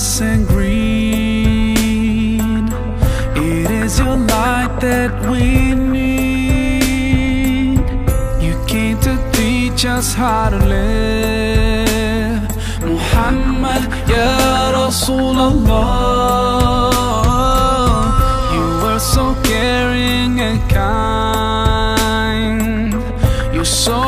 and green. It is your light that we need. You came to teach us how to live. Muhammad, Ya Rasulullah You were so caring and kind. You're so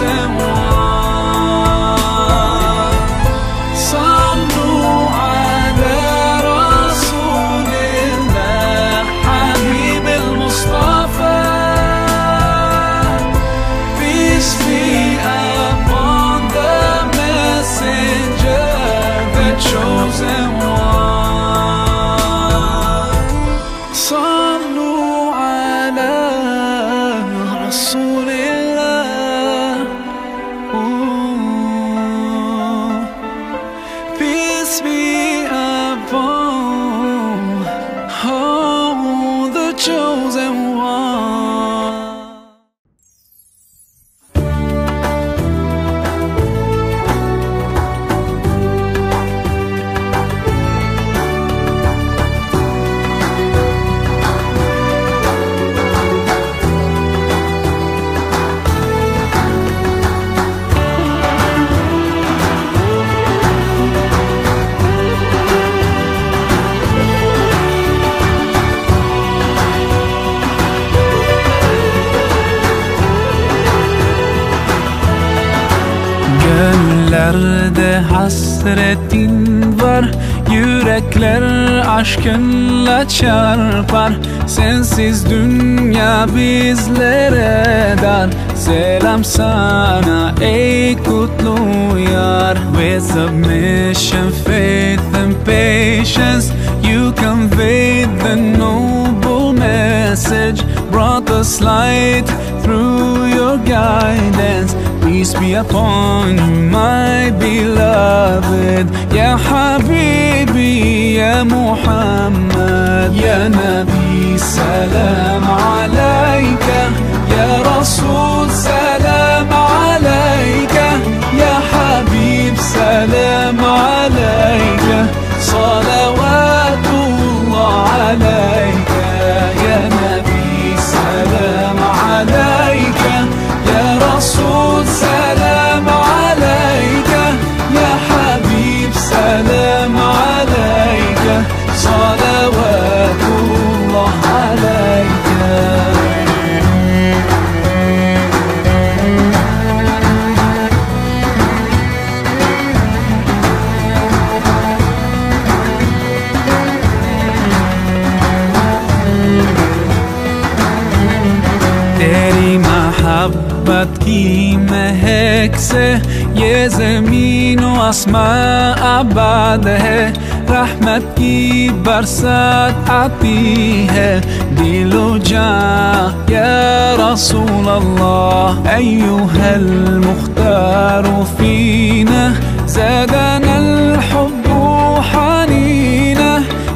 and hasretin var. Yürekler aşkınla çarpar. Sensiz dünya bizlere dar. Selam sana ey kutlu yar. With submission, faith and patience You conveyed the noble message. Brought us light through your guidance. Peace be upon you, my beloved. يا حبيبي يا محمد يا نبي سلام عليك يا رسول سلام عليك يا حبيب سلام عليك صلوات الله عليك महक से ये जमीन आसमां आबाद है रहमत की बरसात आती है दिलो जा या रसूल अल्लाह أيها المختار فينا زادنا الحب حنينا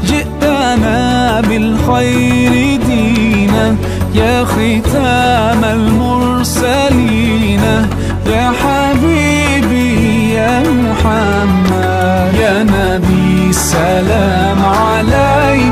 جئتنا بالخير دينا يا ختام المرسلين يا حبيبي يا محمد يا نبي سلام عليك.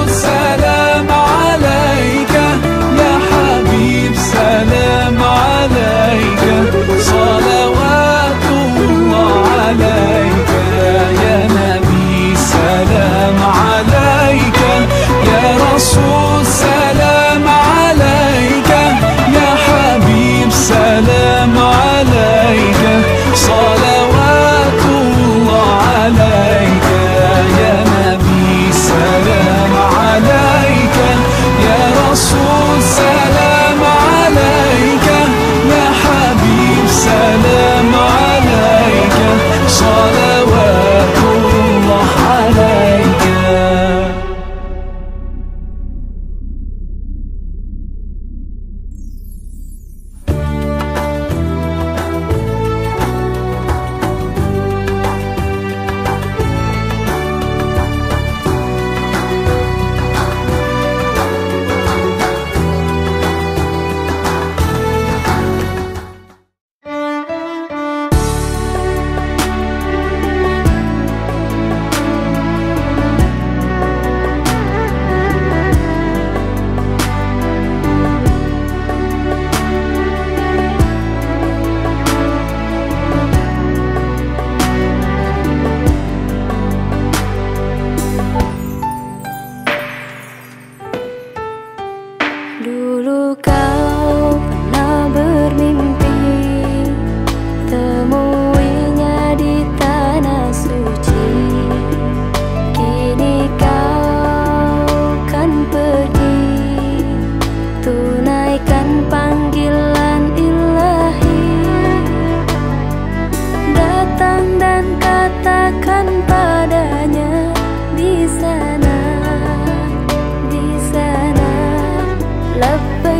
love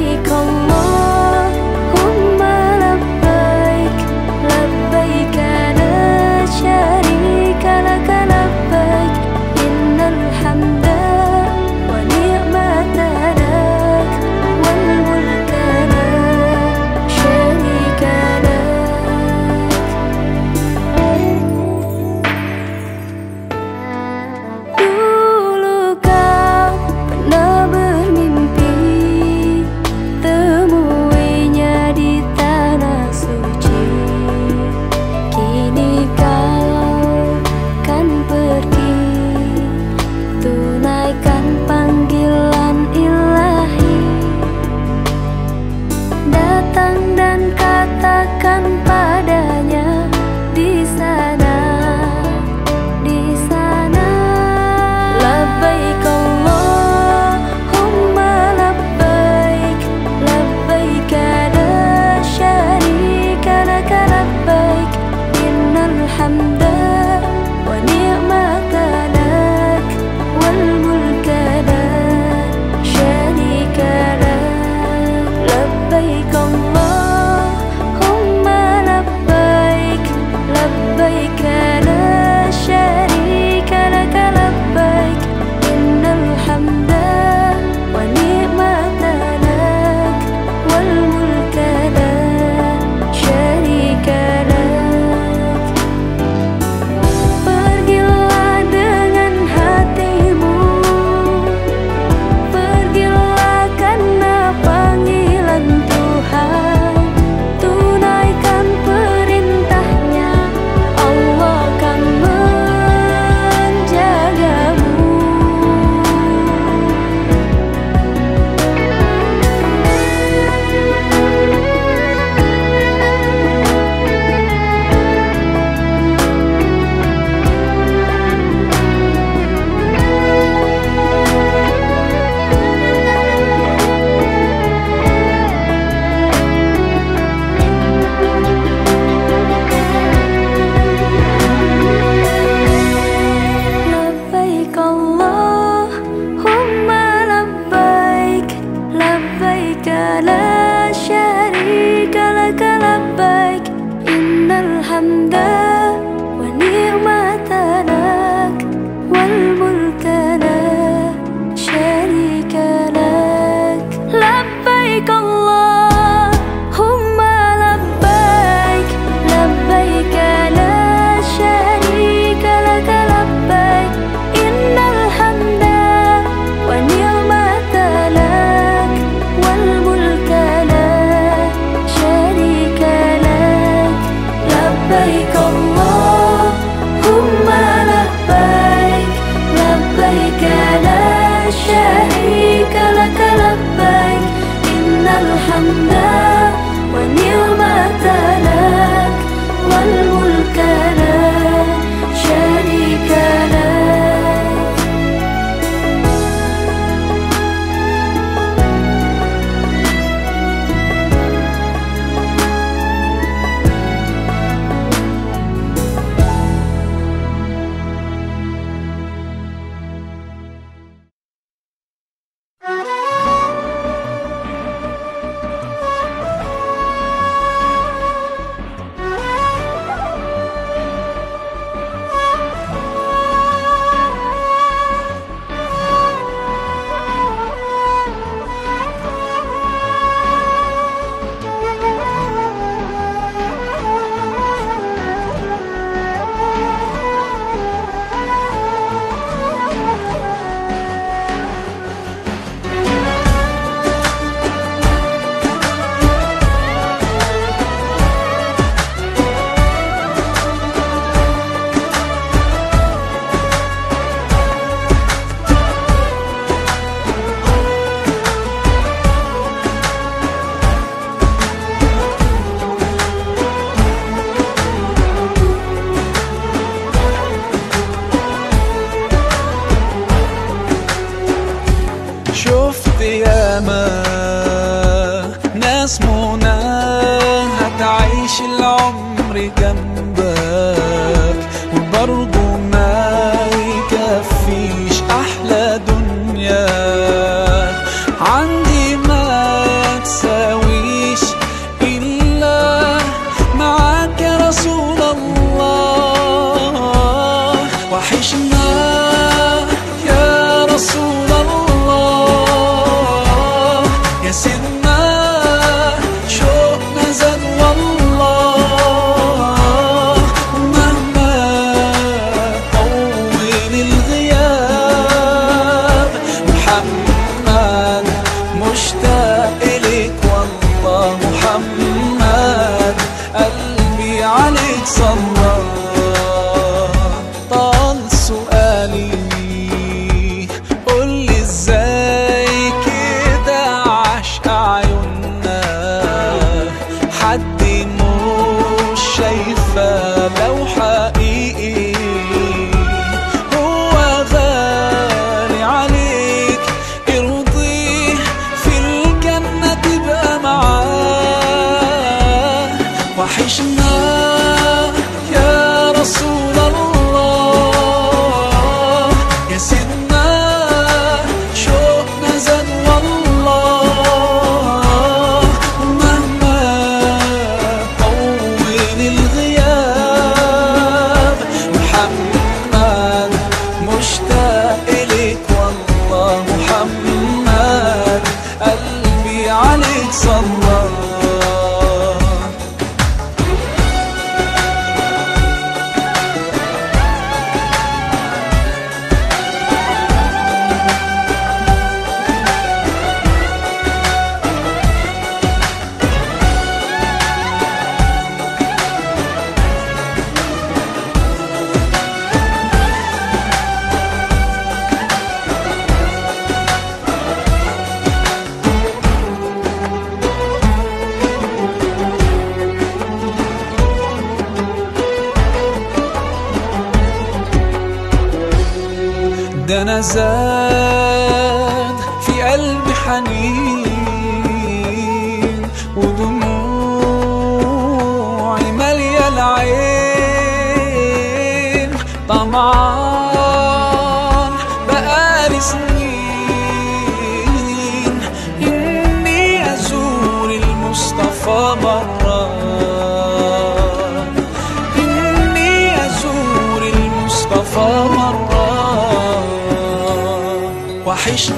Come. حد ما زاد في قلبي حنين ودموعي مالية العين. طمعان بقالي سنين إني أزور المصطفى مرة 还是